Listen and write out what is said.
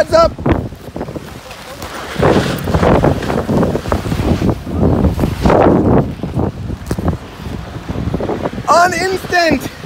Heads up! On instant!